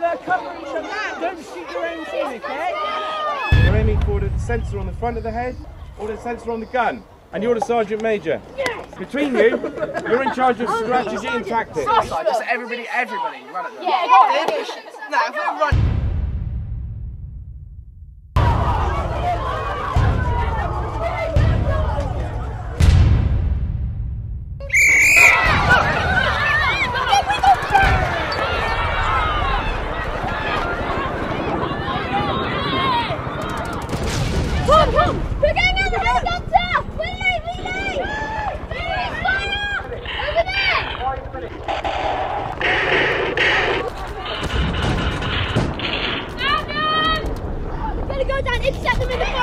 together, cover each other, don't shoot your own team, okay? You're aiming for the sensor on the front of the head or the sensor on the gun. And you're the Sergeant Major. Yes! Between you, you're in charge of strategy and tactics. Just everybody, everybody, run at them. Yeah, go on. No, if we run. Adam! Gotta go down, intercept them in the